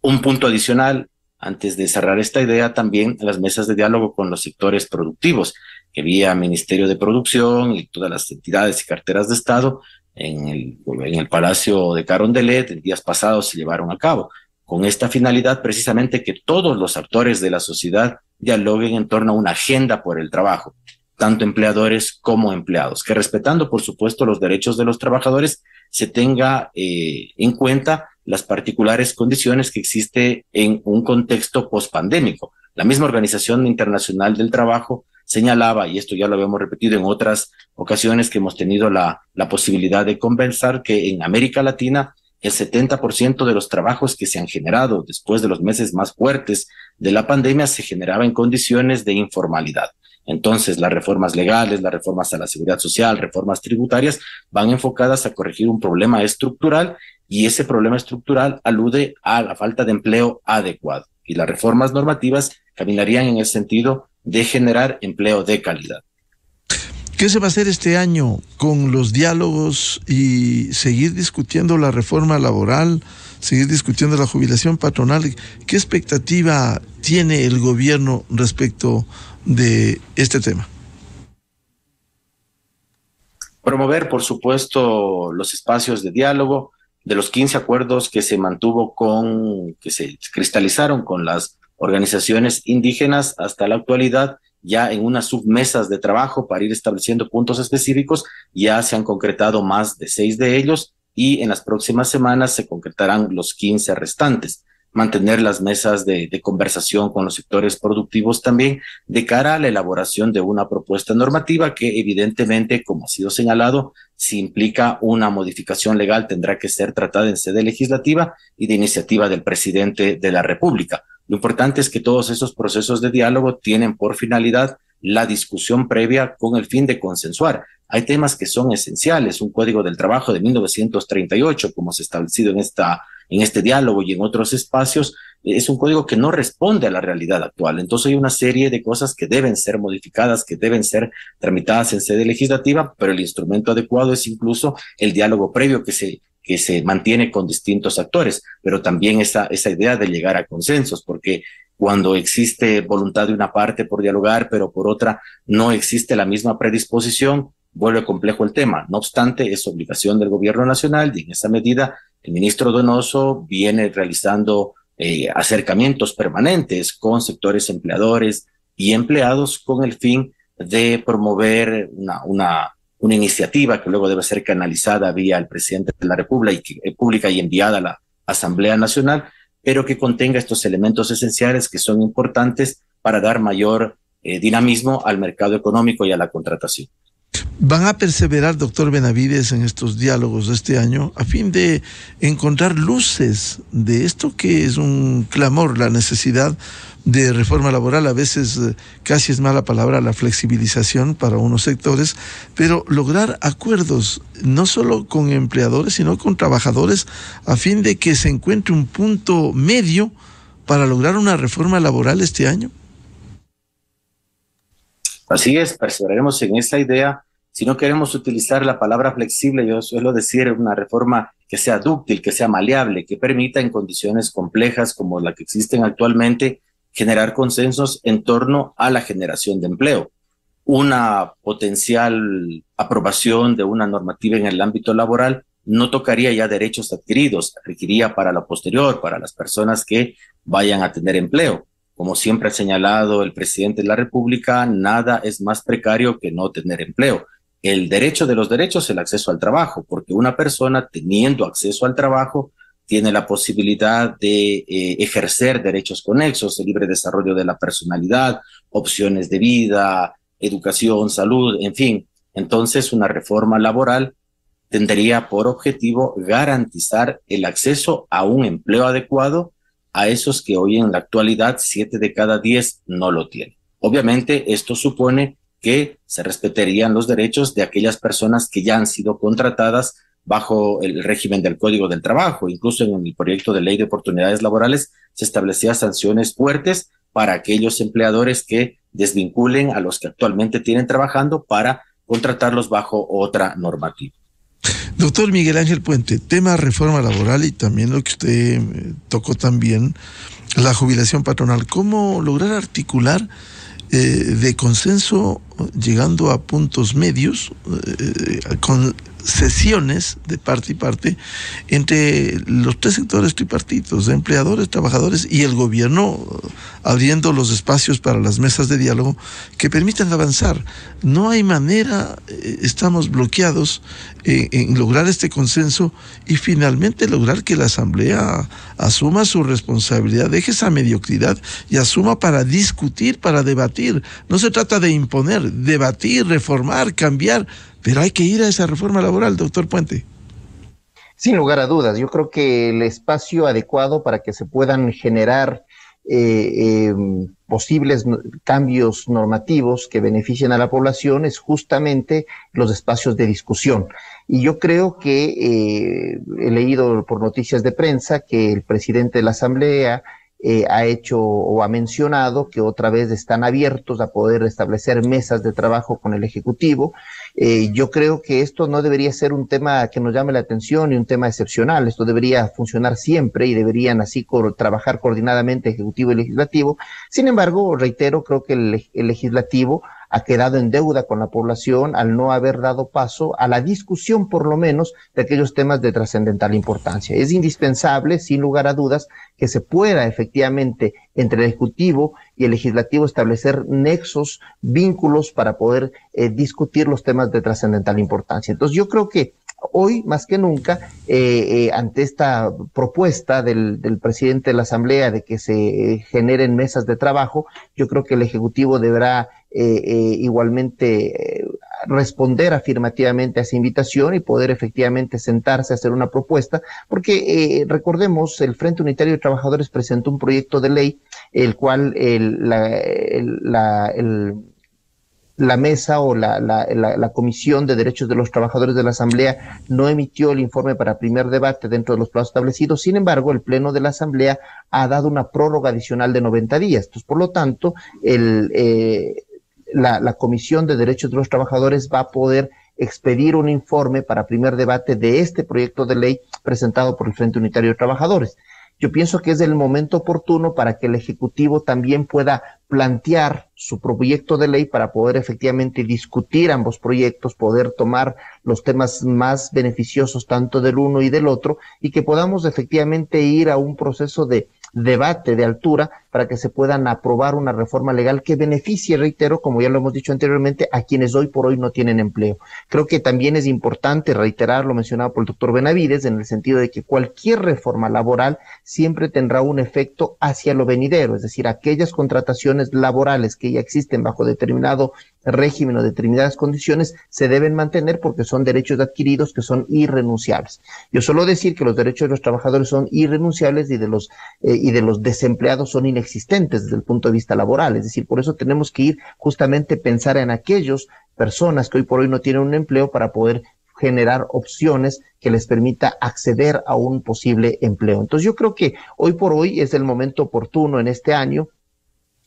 Un punto adicional, antes de cerrar esta idea, también las mesas de diálogo con los sectores productivos que vía Ministerio de Producción y todas las entidades y carteras de Estado en el, en el Palacio de Carondelet en días pasados se llevaron a cabo, con esta finalidad precisamente que todos los actores de la sociedad dialoguen en torno a una agenda por el trabajo, tanto empleadores como empleados, que respetando, por supuesto, los derechos de los trabajadores, se tenga eh, en cuenta las particulares condiciones que existe en un contexto pospandémico. La misma Organización Internacional del Trabajo señalaba, y esto ya lo habíamos repetido en otras ocasiones que hemos tenido la, la posibilidad de conversar, que en América Latina el 70% de los trabajos que se han generado después de los meses más fuertes de la pandemia se generaba en condiciones de informalidad. Entonces, las reformas legales, las reformas a la seguridad social, reformas tributarias van enfocadas a corregir un problema estructural y ese problema estructural alude a la falta de empleo adecuado. Y las reformas normativas caminarían en el sentido de generar empleo de calidad. ¿Qué se va a hacer este año con los diálogos y seguir discutiendo la reforma laboral, seguir discutiendo la jubilación patronal? ¿Qué expectativa tiene el gobierno respecto de este tema? Promover, por supuesto, los espacios de diálogo de los 15 acuerdos que se mantuvo con, que se cristalizaron con las organizaciones indígenas hasta la actualidad, ya en unas submesas de trabajo para ir estableciendo puntos específicos. Ya se han concretado más de seis de ellos y en las próximas semanas se concretarán los 15 restantes. Mantener las mesas de, de, conversación con los sectores productivos también de cara a la elaboración de una propuesta normativa que evidentemente, como ha sido señalado, si implica una modificación legal tendrá que ser tratada en sede legislativa y de iniciativa del presidente de la República. Lo importante es que todos esos procesos de diálogo tienen por finalidad la discusión previa con el fin de consensuar. Hay temas que son esenciales, un código del trabajo de 1938, como se ha establecido en, esta, en este diálogo y en otros espacios, es un código que no responde a la realidad actual. Entonces hay una serie de cosas que deben ser modificadas, que deben ser tramitadas en sede legislativa, pero el instrumento adecuado es incluso el diálogo previo que se que se mantiene con distintos actores, pero también esa, esa idea de llegar a consensos, porque cuando existe voluntad de una parte por dialogar, pero por otra no existe la misma predisposición, vuelve complejo el tema. No obstante, es obligación del gobierno nacional y en esa medida el ministro Donoso viene realizando eh, acercamientos permanentes con sectores empleadores y empleados con el fin de promover una, una una iniciativa que luego debe ser canalizada vía el presidente de la República y, eh, y enviada a la Asamblea Nacional, pero que contenga estos elementos esenciales que son importantes para dar mayor eh, dinamismo al mercado económico y a la contratación. ¿Van a perseverar, doctor Benavides, en estos diálogos de este año a fin de encontrar luces de esto que es un clamor, la necesidad de reforma laboral, a veces eh, casi es mala palabra la flexibilización para unos sectores, pero lograr acuerdos no solo con empleadores, sino con trabajadores, a fin de que se encuentre un punto medio para lograr una reforma laboral este año? Así es, perseveraremos en esa idea. Si no queremos utilizar la palabra flexible, yo suelo decir una reforma que sea dúctil, que sea maleable, que permita en condiciones complejas como la que existen actualmente, generar consensos en torno a la generación de empleo. Una potencial aprobación de una normativa en el ámbito laboral no tocaría ya derechos adquiridos, requería para lo posterior, para las personas que vayan a tener empleo. Como siempre ha señalado el presidente de la República, nada es más precario que no tener empleo. El derecho de los derechos el acceso al trabajo, porque una persona teniendo acceso al trabajo tiene la posibilidad de eh, ejercer derechos conexos, el libre desarrollo de la personalidad, opciones de vida, educación, salud, en fin. Entonces, una reforma laboral tendría por objetivo garantizar el acceso a un empleo adecuado a esos que hoy en la actualidad siete de cada diez no lo tienen. Obviamente, esto supone que se respetarían los derechos de aquellas personas que ya han sido contratadas bajo el régimen del Código del Trabajo. Incluso en el proyecto de ley de oportunidades laborales se establecían sanciones fuertes para aquellos empleadores que desvinculen a los que actualmente tienen trabajando para contratarlos bajo otra normativa. Doctor Miguel Ángel Puente, tema reforma laboral y también lo que usted eh, tocó también, la jubilación patronal. ¿Cómo lograr articular eh, de consenso llegando a puntos medios eh, con sesiones de parte y parte entre los tres sectores tripartitos, empleadores, trabajadores y el gobierno, abriendo los espacios para las mesas de diálogo que permitan avanzar. No hay manera, eh, estamos bloqueados en, lograr este consenso y finalmente lograr que la Asamblea asuma su responsabilidad, deje esa mediocridad y asuma para discutir, para debatir. No se trata de imponer, debatir, reformar, cambiar pero hay que ir a esa reforma laboral, doctor Puente. Sin lugar a dudas, yo creo que el espacio adecuado para que se puedan generar eh, em, posibles cambios normativos que beneficien a la población es justamente los espacios de discusión. Y yo creo que eh, he leído por noticias de prensa que el presidente de la Asamblea eh, ha hecho o ha mencionado que otra vez están abiertos a poder establecer mesas de trabajo con el Ejecutivo. Eh, yo creo que esto no debería ser un tema que nos llame la atención y un tema excepcional. Esto debería funcionar siempre y deberían así trabajar coordinadamente Ejecutivo y Legislativo. Sin embargo, reitero, creo que el, el Legislativo ha quedado en deuda con la población al no haber dado paso a la discusión, por lo menos, de aquellos temas de trascendental importancia. Es indispensable, sin lugar a dudas, que se pueda efectivamente entre el Ejecutivo y el Legislativo establecer nexos, vínculos para poder eh, discutir los temas de trascendental importancia. Entonces yo creo que hoy más que nunca, eh, eh, ante esta propuesta del, del, presidente de la Asamblea de que se generen mesas de trabajo, yo creo que el Ejecutivo deberá igualmente responder afirmativamente a esa invitación y poder efectivamente sentarse a hacer una propuesta, porque eh, recordemos, el Frente Unitario de Trabajadores presentó un proyecto de ley, el cual la, la, mesa o la, la, la, Comisión de Derechos de los Trabajadores de la Asamblea no emitió el informe para primer debate dentro de los plazos establecidos. Sin embargo, el Pleno de la Asamblea ha dado una prórroga adicional de 90 días. Entonces, por lo tanto, el, eh, la, Comisión de Derechos de los Trabajadores va a poder expedir un informe para primer debate de este proyecto de ley presentado por el Frente Unitario de Trabajadores. Yo pienso que es el momento oportuno para que el Ejecutivo también pueda plantear su proyecto de ley para poder efectivamente discutir ambos proyectos, poder tomar los temas más beneficiosos tanto del uno y del otro y que podamos efectivamente ir a un proceso de debate de altura para que se puedan aprobar una reforma legal que beneficie, reitero, como ya lo hemos dicho anteriormente, a quienes hoy por hoy no tienen empleo. Creo que también es importante reiterar lo mencionado por el doctor Benavides en el sentido de que cualquier reforma laboral siempre tendrá un efecto hacia lo venidero, es decir, aquellas contrataciones laborales que ya existen bajo determinado régimen o determinadas condiciones se deben mantener porque son derechos adquiridos que son irrenunciables. Yo solo decir que los derechos de los trabajadores son irrenunciables y de los eh, y de los desempleados son inexistentes desde el punto de vista laboral. Es decir, por eso tenemos que ir justamente pensar en aquellas personas que hoy por hoy no tienen un empleo para poder generar opciones que les permita acceder a un posible empleo. Entonces yo creo que hoy por hoy es el momento oportuno en este año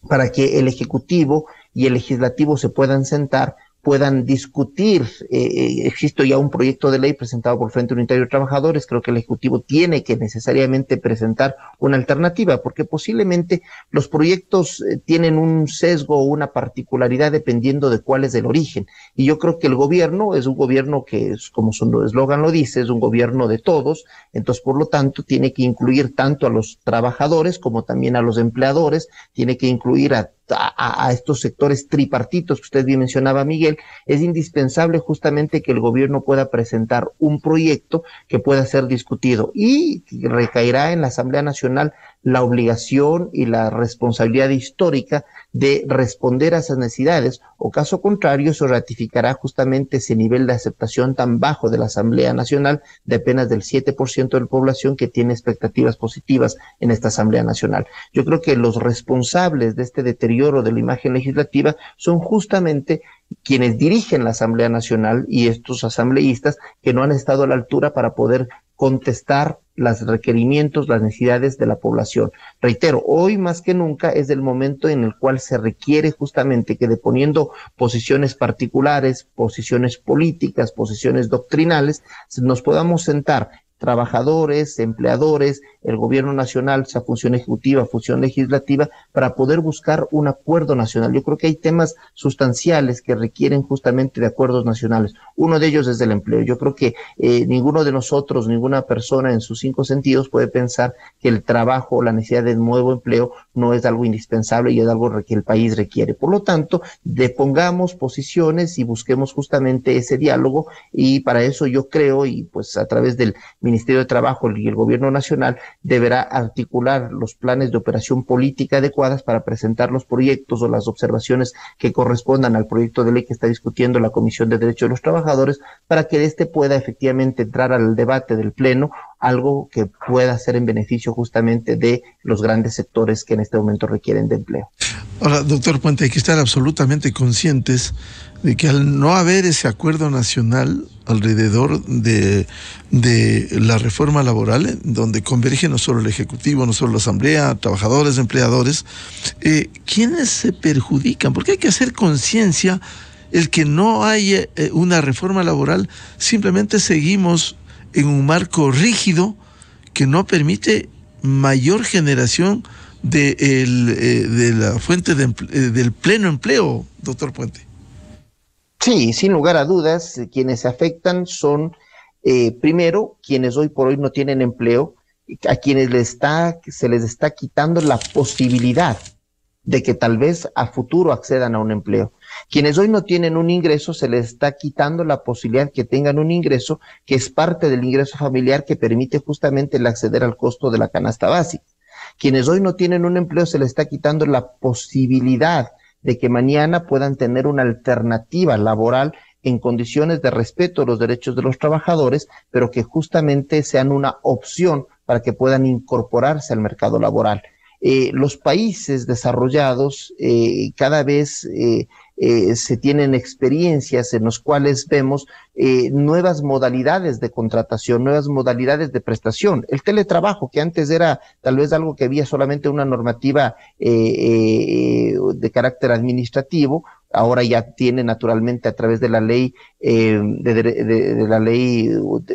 para que el Ejecutivo y el legislativo se puedan sentar, puedan discutir. Eh, eh, existe ya un proyecto de ley presentado por Frente Unitario de Trabajadores. Creo que el Ejecutivo tiene que necesariamente presentar una alternativa, porque posiblemente los proyectos eh, tienen un sesgo o una particularidad dependiendo de cuál es el origen. Y yo creo que el gobierno es un gobierno que, es, como su eslogan lo dice, es un gobierno de todos. Entonces, por lo tanto, tiene que incluir tanto a los trabajadores como también a los empleadores, tiene que incluir a a, estos sectores tripartitos que usted bien mencionaba, Miguel, es indispensable justamente que el gobierno pueda presentar un proyecto que pueda ser discutido y recaerá en la Asamblea Nacional la obligación y la responsabilidad histórica de responder a esas necesidades, o caso contrario, eso ratificará justamente ese nivel de aceptación tan bajo de la Asamblea Nacional de apenas del 7% de la población que tiene expectativas positivas en esta Asamblea Nacional. Yo creo que los responsables de este deterioro de la imagen legislativa son justamente quienes dirigen la Asamblea Nacional y estos asambleístas que no han estado a la altura para poder contestar los requerimientos, las necesidades de la población. Reitero, hoy más que nunca es el momento en el cual se requiere justamente que deponiendo posiciones particulares, posiciones políticas, posiciones doctrinales, nos podamos sentar trabajadores, empleadores, el gobierno nacional, sea función ejecutiva, función legislativa, para poder buscar un acuerdo nacional. Yo creo que hay temas sustanciales que requieren justamente de acuerdos nacionales. Uno de ellos es el empleo. Yo creo que eh, ninguno de nosotros, ninguna persona en sus cinco sentidos puede pensar que el trabajo o la necesidad de nuevo empleo no es algo indispensable y es algo que el país requiere. Por lo tanto, depongamos posiciones y busquemos justamente ese diálogo y para eso yo creo y pues a través del Ministerio de Trabajo y el Gobierno Nacional deberá articular los planes de operación política adecuadas para presentar los proyectos o las observaciones que correspondan al proyecto de ley que está discutiendo la Comisión de Derechos de los Trabajadores para que éste pueda efectivamente entrar al debate del Pleno algo que pueda ser en beneficio justamente de los grandes sectores que en este momento requieren de empleo. Ahora, doctor Puente, hay que estar absolutamente conscientes de que al no haber ese acuerdo nacional alrededor de, de la reforma laboral, donde converge no solo el Ejecutivo, no solo la Asamblea, trabajadores, empleadores, eh, ¿quiénes se perjudican? Porque hay que hacer conciencia el que no hay eh, una reforma laboral, simplemente seguimos en un marco rígido que no permite mayor generación de, el, eh, de la fuente de, del pleno empleo, doctor Puente. Sí, sin lugar a dudas, quienes se afectan son, eh, primero, quienes hoy por hoy no tienen empleo, a quienes les está, se les está quitando la posibilidad de que tal vez a futuro accedan a un empleo. Quienes hoy no tienen un ingreso, se les está quitando la posibilidad que tengan un ingreso que es parte del ingreso familiar que permite justamente el acceder al costo de la canasta básica. Quienes hoy no tienen un empleo, se les está quitando la posibilidad de que mañana puedan tener una alternativa laboral en condiciones de respeto a los derechos de los trabajadores, pero que justamente sean una opción para que puedan incorporarse al mercado laboral. Eh, los países desarrollados eh, cada vez eh, eh, se tienen experiencias en los cuales vemos eh, nuevas modalidades de contratación, nuevas modalidades de prestación. El teletrabajo, que antes era tal vez algo que había solamente una normativa eh, de carácter administrativo, ahora ya tiene naturalmente a través de la ley de, la ley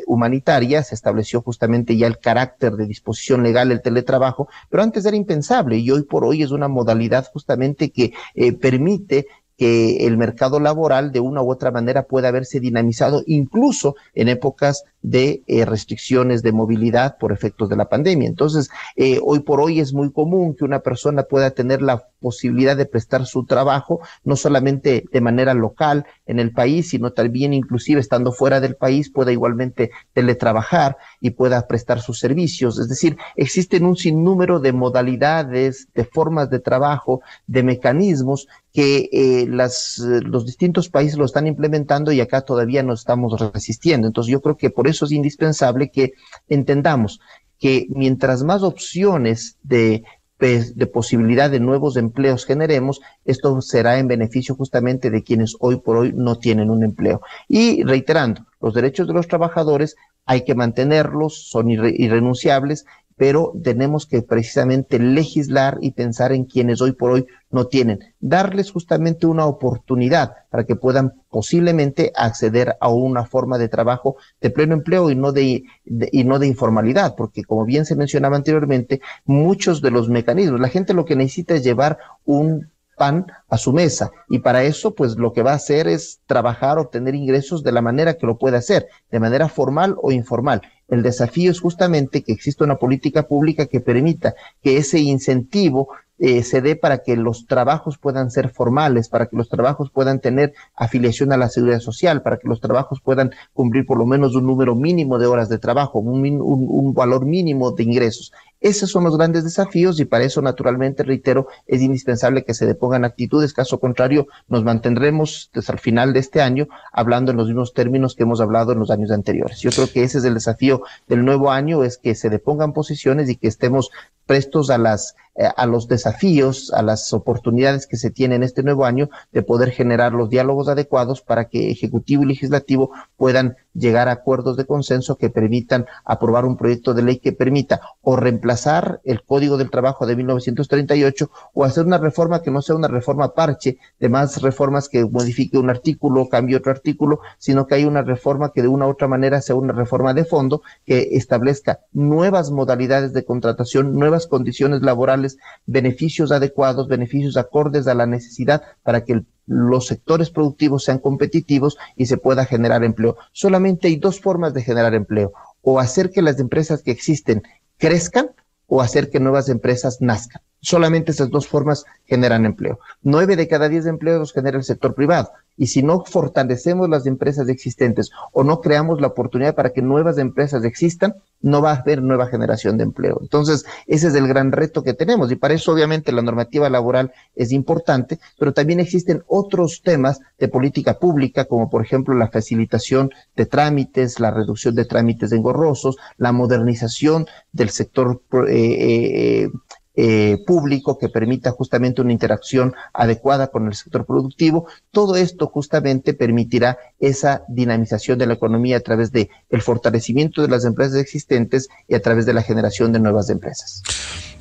humanitaria se estableció justamente ya el carácter de disposición legal del teletrabajo, pero antes era impensable y hoy por hoy es una modalidad justamente que permite que el mercado laboral de una u otra manera pueda haberse dinamizado incluso en épocas de eh, restricciones de movilidad por efectos de la pandemia. Entonces, eh, hoy por hoy es muy común que una persona pueda tener la posibilidad de prestar su trabajo, no solamente de manera local en el país, sino también inclusive estando fuera del país, pueda igualmente teletrabajar y pueda prestar sus servicios. Es decir, existen un sinnúmero de modalidades, de formas de trabajo, de mecanismos que eh, las, los distintos países lo están implementando y acá todavía no estamos resistiendo. Entonces yo creo que por eso es indispensable que entendamos que mientras más opciones de, de posibilidad de nuevos empleos generemos, esto será en beneficio justamente de quienes hoy por hoy no tienen un empleo. Y reiterando, los derechos de los trabajadores hay que mantenerlos, son irrenunciables pero tenemos que precisamente legislar y pensar en quienes hoy por hoy no tienen, darles justamente una oportunidad para que puedan posiblemente acceder a una forma de trabajo de pleno empleo y no de, y no de informalidad, porque como bien se mencionaba anteriormente, muchos de los mecanismos, la gente lo que necesita es llevar un pan a su mesa y para eso pues lo que va a hacer es trabajar, obtener ingresos de la manera que lo pueda hacer, de manera formal o informal. El desafío es justamente que exista una política pública que permita que ese incentivo eh, se dé para que los trabajos puedan ser formales, para que los trabajos puedan tener afiliación a la seguridad social, para que los trabajos puedan cumplir por lo menos un número mínimo de horas de trabajo, un, un valor mínimo de ingresos. Esos son los grandes desafíos y para eso, naturalmente, reitero, es indispensable que se depongan actitudes. Caso contrario, nos mantendremos hasta el final de este año hablando en los mismos términos que hemos hablado en los años anteriores. Yo creo que ese es el desafío del nuevo año, es que se depongan posiciones y que estemos prestos a las eh, a los desafíos, a las oportunidades que se tienen este nuevo año de poder generar los diálogos adecuados para que Ejecutivo y Legislativo puedan llegar a acuerdos de consenso que permitan aprobar un proyecto de ley que permita o reemplazar el Código del Trabajo de 1938 o hacer una reforma que no sea una reforma parche de más reformas que modifique un artículo, cambie otro artículo, sino que hay una reforma que de una u otra manera sea una reforma de fondo que establezca nuevas modalidades de contratación, nuevas condiciones laborales beneficios adecuados, beneficios acordes a la necesidad para que los sectores productivos sean competitivos y se pueda generar empleo. Solamente hay dos formas de generar empleo, o hacer que las empresas que existen crezcan o hacer que nuevas empresas nazcan. Solamente esas dos formas generan empleo. Nueve de cada diez empleos los genera el sector privado. Y si no fortalecemos las empresas existentes o no creamos la oportunidad para que nuevas empresas existan, no va a haber nueva generación de empleo. Entonces, ese es el gran reto que tenemos. Y para eso, obviamente, la normativa laboral es importante, pero también existen otros temas de política pública, como por ejemplo la facilitación de trámites, la reducción de trámites engorrosos, la modernización del sector eh, eh, público que permita justamente una interacción adecuada con el sector productivo. Todo esto justamente permitirá esa dinamización de la economía a través de el fortalecimiento de las empresas existentes y a través de la generación de nuevas empresas.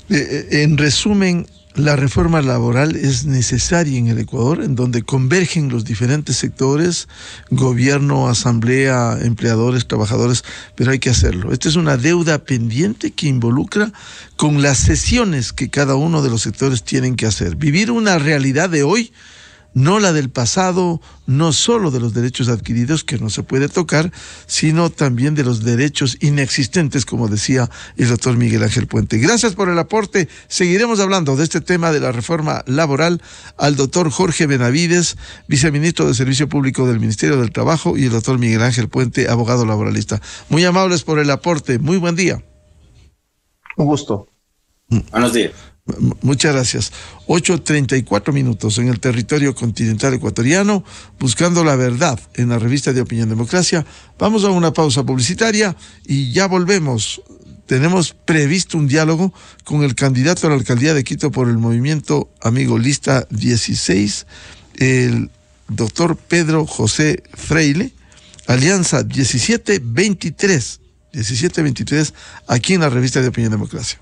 Eh, eh, en resumen, la reforma laboral es necesaria en el Ecuador, en donde convergen los diferentes sectores, gobierno, asamblea, empleadores, trabajadores, pero hay que hacerlo. Esta es una deuda pendiente que involucra con las sesiones que cada uno de los sectores tienen que hacer. Vivir una realidad de hoy no la del pasado, no solo de los derechos adquiridos que no se puede tocar, sino también de los derechos inexistentes, como decía el doctor Miguel Ángel Puente. Gracias por el aporte. Seguiremos hablando de este tema de la reforma laboral al doctor Jorge Benavides, viceministro de Servicio Público del Ministerio del Trabajo, y el doctor Miguel Ángel Puente, abogado laboralista. Muy amables por el aporte. Muy buen día. Un gusto. Buenos días. Muchas gracias. 8.34 minutos en el territorio continental ecuatoriano, buscando la verdad en la revista de Opinión Democracia. Vamos a una pausa publicitaria y ya volvemos. Tenemos previsto un diálogo con el candidato a la alcaldía de Quito por el movimiento Amigo Lista 16, el doctor Pedro José Freile, Alianza 1723, 1723, aquí en la revista de Opinión Democracia.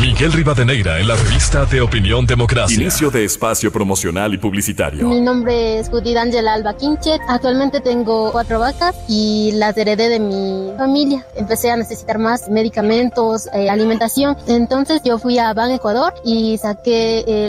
Miguel Rivadeneira en la revista de Opinión Democracia. Inicio de espacio promocional y publicitario. Mi nombre es Judith Ángela Alba Quinchet. Actualmente tengo cuatro vacas y las heredé de mi familia. Empecé a necesitar más medicamentos, eh, alimentación. Entonces yo fui a Ban Ecuador y saqué... Eh,